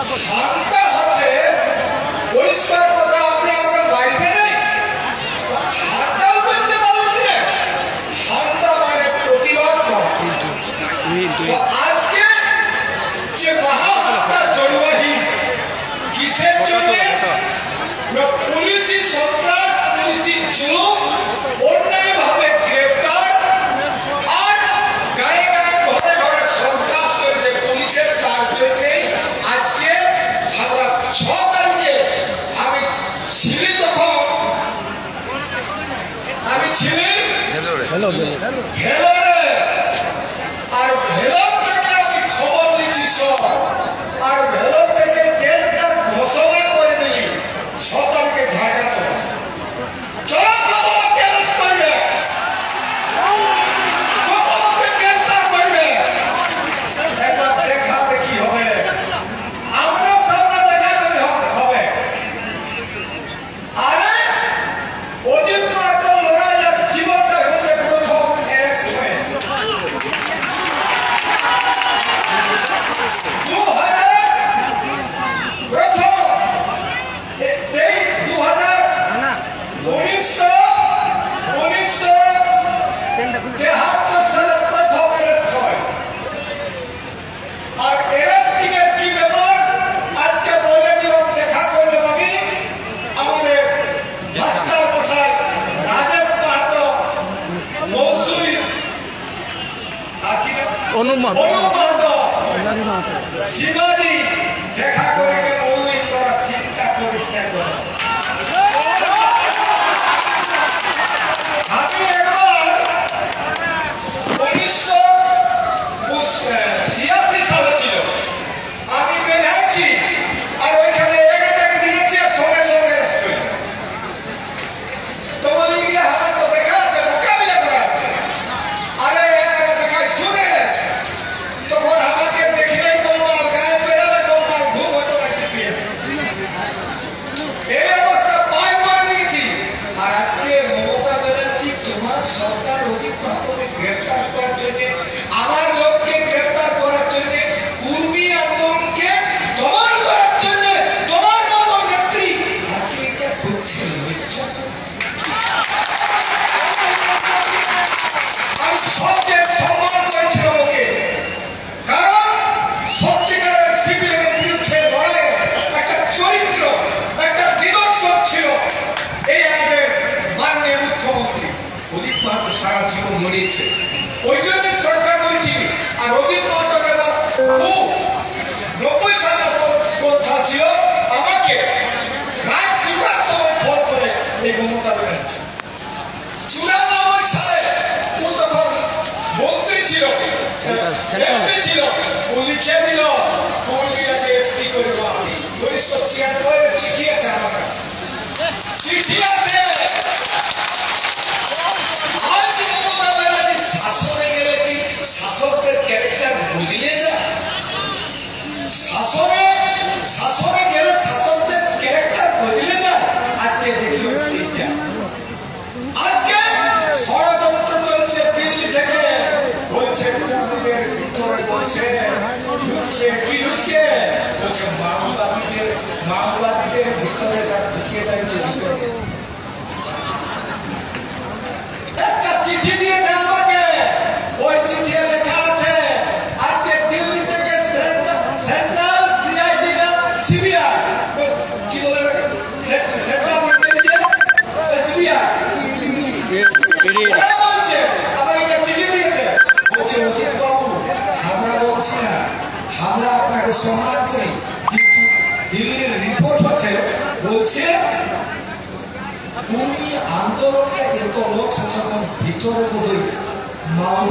শান্তা হচ্ছে হবে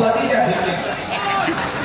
মাওবাদীরা ঢুকে গেছে।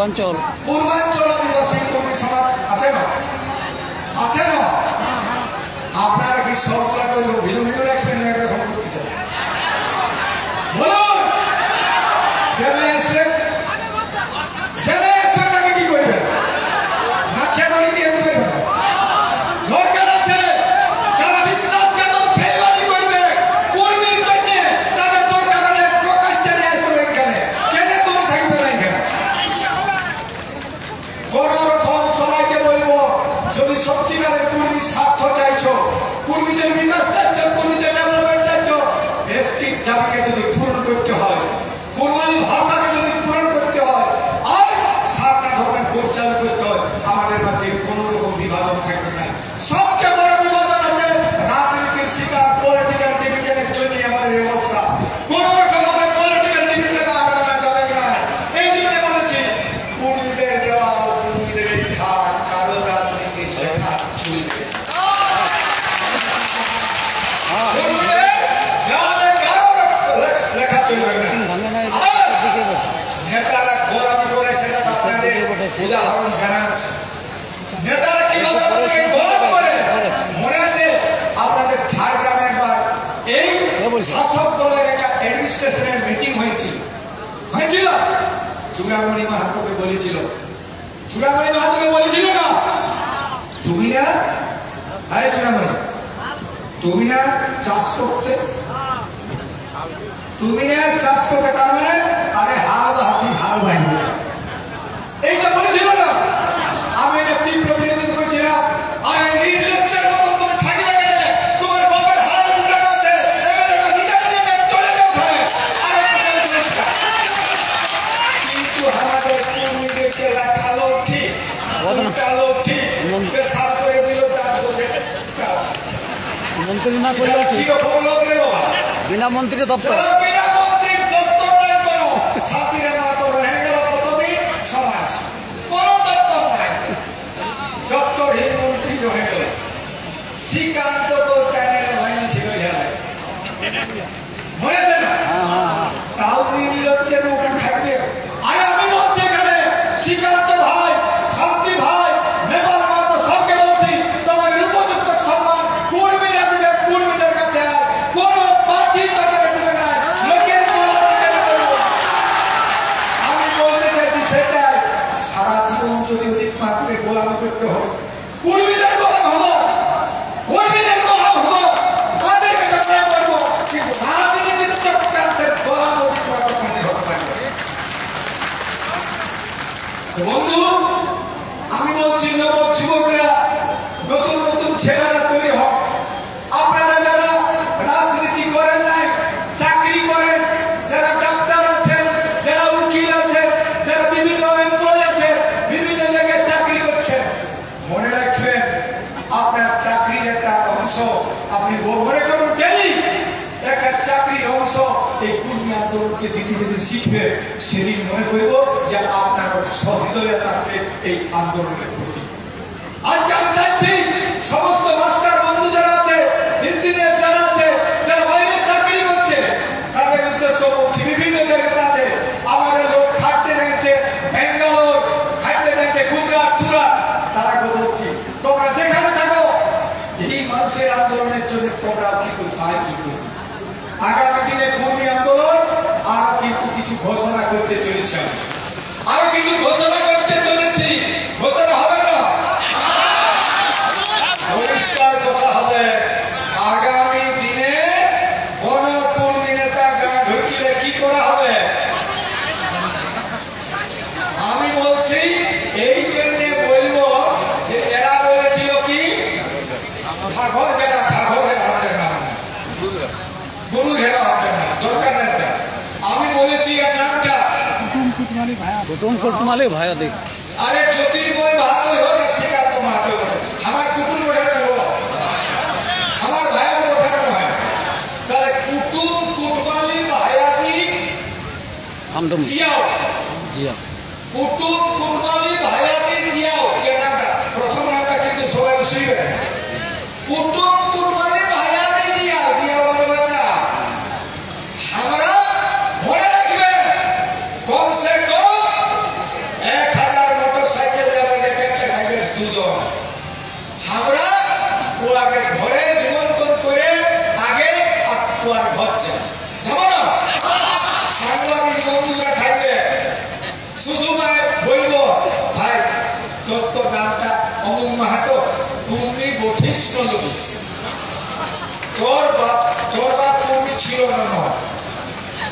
পূর্বাঞ্চল। পূর্বাঞ্চল আদিবাসী কবি সমাজ আছে না? আছে না? হ্যাঁ, হ্যাঁ। আপনারা কি সবগুলা করব রাখবেন চূড়ামণি মাহাতোকে বলেছিল। চূড়ামণি মাহাতোকে বলেছিল না? তুমি না? আরে চূড়ামণি, তুমি না চাষ করতে? তুমি না চাষ করতে, তার মানে আরে হাল হাতি হাল ভাই এইটা বলে ঘোষণা করলেও বিনা মন্ত্রী দপ্তর। lado do कुटमाले भाया देख।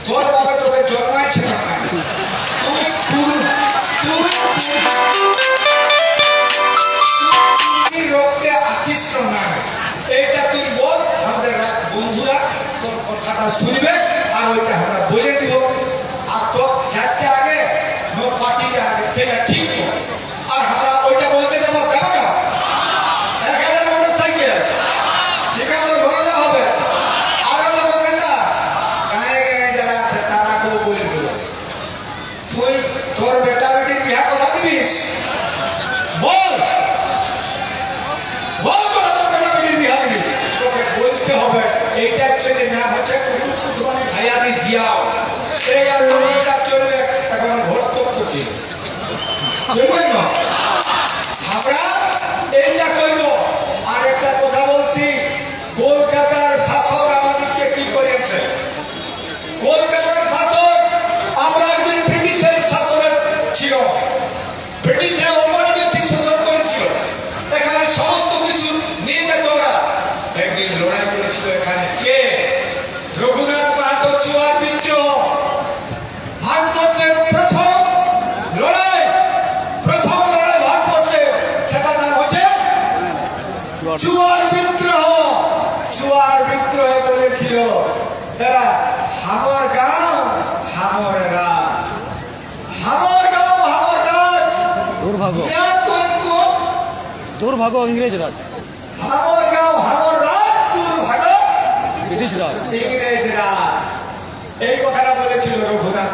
তোর তোকে জন্মাচ্ছে না তুই তুই না? এটা তুই বল? আমাদের রাত বন্ধুরা তোর কথাটা শুনবে আর ওইটা দুর্ভাগ্য ইংরেজ রাজ। ব্রিটিশ রাজ। ইংরেজ রাজ। এই কথাটা বলেছিল রঘুনাথ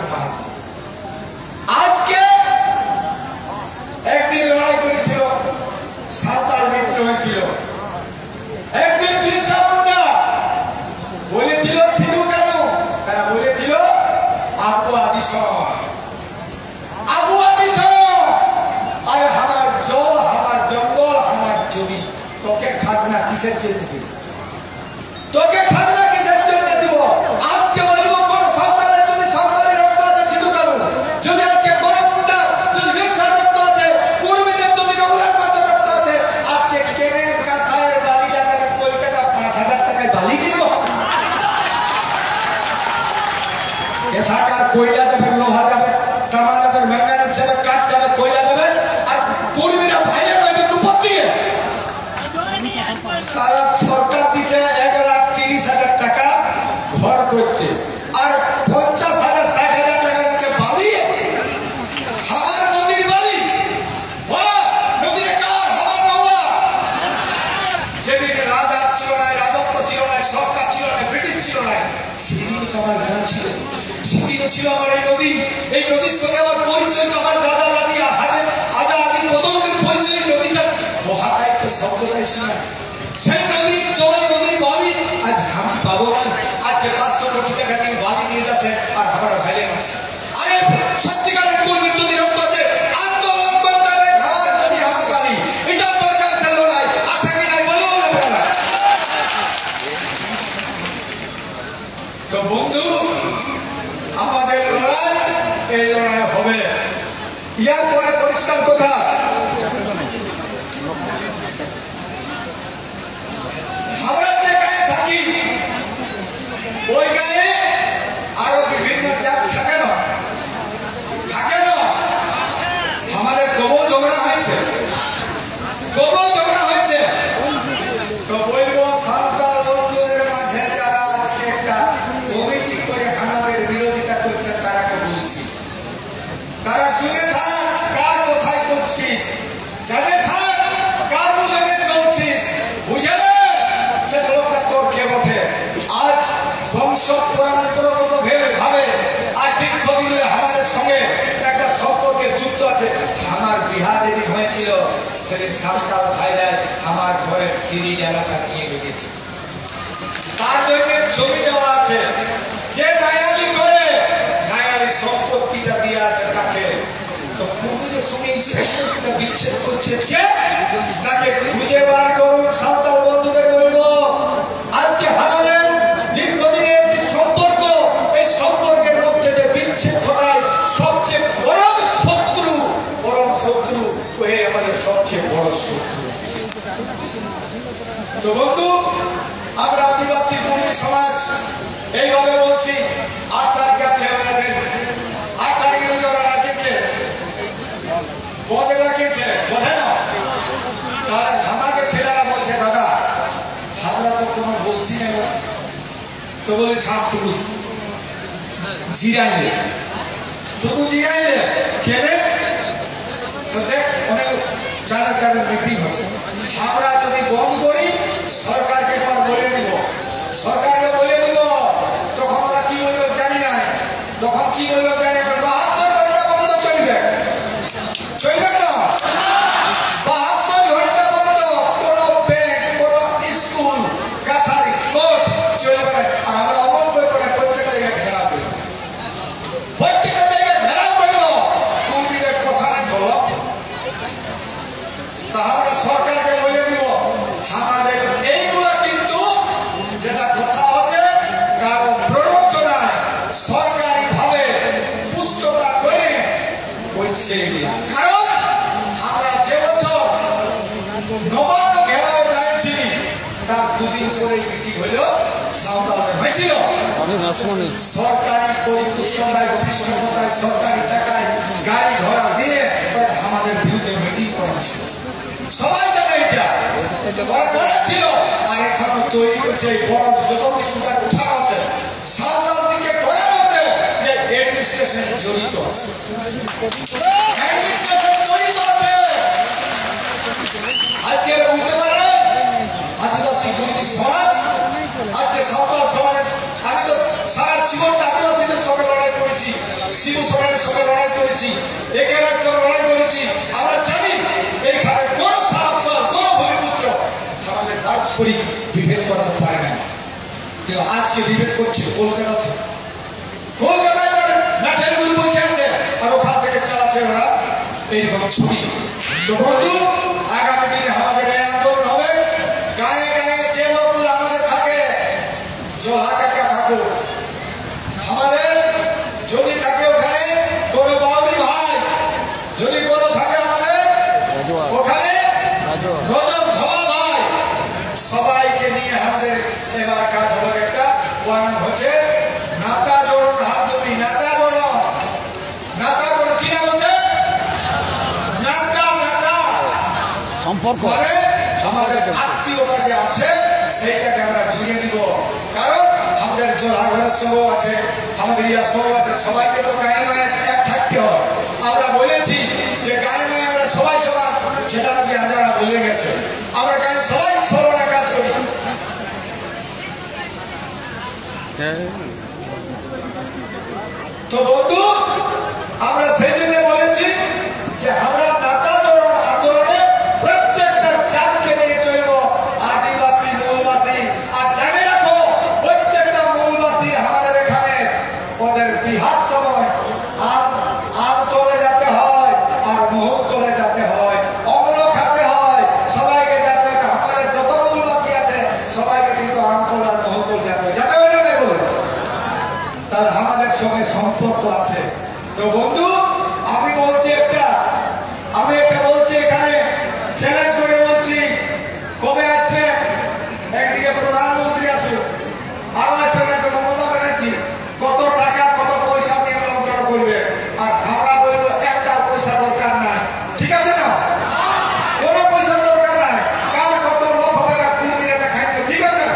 সারা হবে। ইয়ার পরে পরিষ্কার কথা। আমরা যে গায়ে থাকি, ওই গায়ে আরও বিভিন্ন জাত থাকে না? থাকে না? আমাদের কবর ঝগড়া হয়েছে। কবর ছেলে সাতকাল ভাইরাই আমার ঘরের সিঁড়ি এলাকা নিয়ে গেছে তার জন্য ছবি দেওয়া আছে যে নায়ালি করে নায়ালি সম্পত্তিটা দিয়ে আছে তাকে। তো বিচ্ছেদ করছে যে তাকে খুঁজে বার করুন সাঁওতাল বন্ধুদের বন্ধু, আমরা আদিবাসী ভূমি সমাজ, এইভাবে বলছি, আট তারিখ আছে ওনাদের আট তারিখের মধ্যে ওরা রাখিয়েছে। পদে রাখিয়েছে বোঝে না? তারা আমাকে ছেলেরা বলছে, দাদা, আমরা তো তোমার বলছি না তো বলে ঠাপ টুকু জিরাইলে। টুকু জিরাইলে কেনে দেখ, অনেক যারা যারা বৃদ্ধি হচ্ছে, আমরা যদি বন্ধ করি, সরকারকে একবার বলে দিব সরকারকে বলে দিব আমি রাসমণি সরকারি পরিপুষ্টতায় পৃষ্ঠপতায় সরকারি টাকায় গাড়ি ঘোড়া দিয়ে আমাদের বিরুদ্ধে মিটিং করা ছিল সবাই জানে এটা। ওরা করেছিল আর এখনও তৈরি করছে এই বড় যত কিছু তার উঠানো আছে। সাঁওতাল দিকে করানো আছে যে অ্যাডমিনিস্ট্রেশন জড়িত আছে। অ্যাডমিনিস্ট্রেশন জড়িত আছে। আজকে বুঝতে পারলেন? আদিবাসী সমাজ, আজকে সাঁওতাল সমাজের আমি তো সারা জীবনটা আদিবাসীদের সঙ্গে লড়াই করেছি সমাজের সঙ্গে লড়াই করেছি একের সঙ্গে লড়াই করেছি। আমরা জানি এইখানে কোন সারাফসর কোনো ভূমিপুত্র আমাদের করি বিভেদ করাতে পারে না কিন্তু আজকে বিভেদ করছে কলকাতাতে। কলকাতায় তার ম্যাচের গুলি বসে আছে আর ওখান থেকে চালাচ্ছে ওরা এইরকম ছবি। তো বন্ধু আগামী দিনে আমাদের এই আন্দোলন হবে গায়ে গায়ে যে লোকগুলো আমাদের থাকে জোহা কাকা থাকুক আমাদের যদি থাকে ওখানে কোন বাউরি ভাই যদি কোনো থাকে আমাদের রাজওয়ার ওখানে রাজওয়ার রজব ধোয়া ভাই সবাইকে নিয়ে আমাদের এবার কাজ হবে একটা ওয়ানা হচ্ছে নাতা জোড়ন হাত দুটি নাতা জোড়ন নাতা জোড়ন কি নাম হচ্ছে নাতা নাতা সম্পর্ক আমাদের আত্মীয়তা যে আছে সেইটাকে আমরা জুড়ে দিব কারণ আমাদের জোড়াঘরের সঙ্গেও আছে আমাদের ইয়ার সঙ্গেও আছে সবাইকে তো গায়ে মায়ে এক থাকতে হয়। আমরা বলেছি যে গায়ে মায়ে আমরা সবাই সবার সেটা নাকি হাজারা বলে গেছে। আমরা গায়ে সবাই সর্বনা কাজ করি তো বন্ধু আমরা সেই জন্য বলেছি যে আমরা নাতা আন্দোলন আন্দোলনে প্রত্যেকটা জাতকে নিয়ে চলব আদিবাসী মূলবাসী আর জানে রাখো প্রত্যেকটা মূলবাসী আমাদের এখানে ওদের বিহার সময় আম আম তোলে যেতে হয় আর মোহন তোলে যেতে হয় অম্ল খাতে হয় সবাইকে যাতে আমাদের যত মূলবাসী আছে সবাইকে কিন্তু আম তোলা মোহন তোল যেতে হয় যাতে হয় না নাই বলুন তার আমাদের সঙ্গে সম্পর্ক আছে তো বন্ধু আমি বলছি একটা আমি একটা বলছি এখানে চ্যালেঞ্জ করে বলছি কবে আসবে একদিকে প্রধানমন্ত্রী আসবে আরও আসবে না তো মমতা ব্যানার্জি কত টাকা কত পয়সা দিয়ে লঙ্কন করবে আর আমরা বলব একটা পয়সা দরকার নাই ঠিক আছে না কোনো পয়সা দরকার নাই কার কত লোক হবে না কোন দিনে দেখাই দিও, ঠিক আছে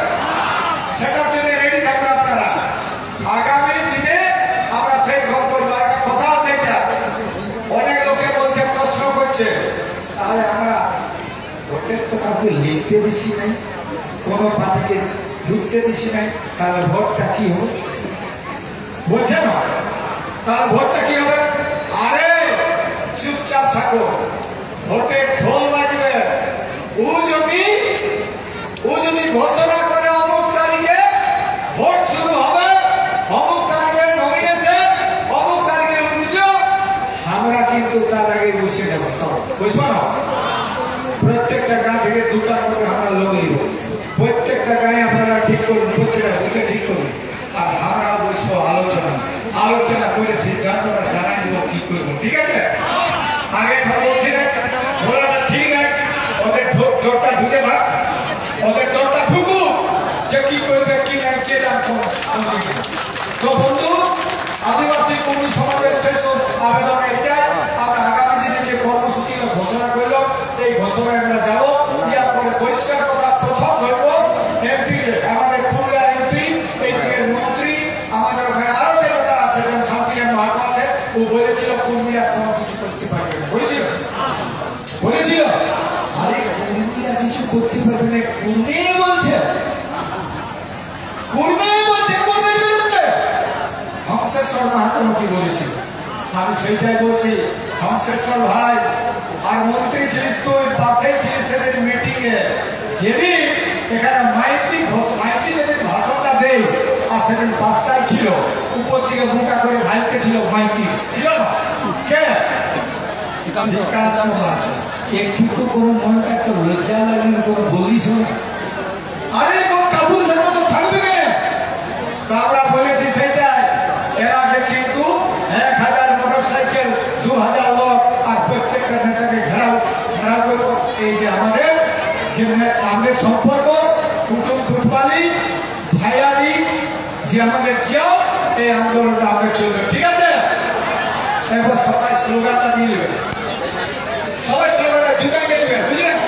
সেটার জন্য রেডি থাকবেন আপনারা আগামী দিনে আমরা সেই ঘর করব একটা কথা আছে এটা অনেক লোকে বলছে প্রশ্ন করছে তাহলে আমরা ভোটের তো লিখতে দিচ্ছি নাই, কোনো পার্টিকে ঢুকতে দিচ্ছি নাই তাহলে ভোটটা কি হবে? বলছে না তাহলে ভোটটা কি হবে? আরে, চুপচাপ থাকো ভোটে ঢোল বাজবে ও যদি ও যদি ঘোষণা করে অমুক তারিখে ভোট শুরু হবে অমুক তারিখে নমিনেশন অমুক তারিখে উঠল আমরা কিন্তু তার আগে বসে যাব সব বুঝব না প্রত্যেকটা গাঁ থেকে দুটা করে আমরা লোক নিব প্রত্যেকটা গায়ে আপনারা ঠিক যে আদিবাসী কর্মী সমাজের আবেদন এটাই আমরা আগামী দিনে যে কর্মসূচি ঘোষণা করল এই ঘোষণায় আমরা যাব, ইয়ার পরে পরিষ্কার কথা প্রথম ধরবো এমপি আমাদের পুরুলিয়ার এমপি এইদিকের মন্ত্রী আমাদের ওখানে আরও দেবতা আছে যেমন শান্তিরাম মাহাতো আছে ও বলেছিল কর্মীরা কোনো কিছু করতে পারবে না বলেছিল বলেছিল আরে কর্মীরা কিছু করতে পারবে না কর্মী বলছে কর্মী বলছে কর্মীর বিরুদ্ধে হংসেশ্বর মাহাতো কি বলেছে আমি সেইটাই বলছি হংসেশ্বর ভাই আর মন্ত্রী ছিলিস তুই পাশেই ছিলিস সেদিন মিটিং এ যেদিন এখানে মাইতি ঘোষ মাইতি যেদিন ভাষণটা দেয় আর সেদিন পাঁচটাই ছিল উপর থেকে বুকা করে ভাইকে ছিল মাইতি। ছিল না? কে। একটু কোনো মনটা তো লজ্জা লাগলে কোনো বলিস না আরে কোন কাপুরুষের মতো থাকবে কেন তা আমরা বলেছি সেইটাই এর আগে কিন্তু এক হাজার মোটর সাইকেল দু হাজার লোক সম্পর্ক কুটুম কুটবালি ভাইয়ারি যে আমাদের চাও এই আন্দোলনটা আমাদের চলবে, ঠিক আছে? একবার সবাই স্লোগানটা দিয়ে নেবেন সবাই স্লোগানটা জুতা দিয়ে দেবেন বুঝলেন?